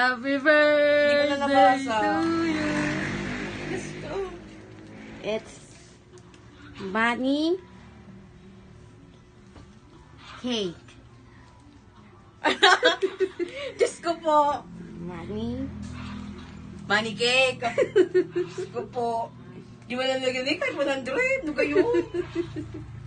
Happy birthday to you. Ko. It's bunny cake. Diyos ko po. Bunny. Money cake. Diyos ko po. Di mo nalagyan eh, kahit 100. Ano kayo?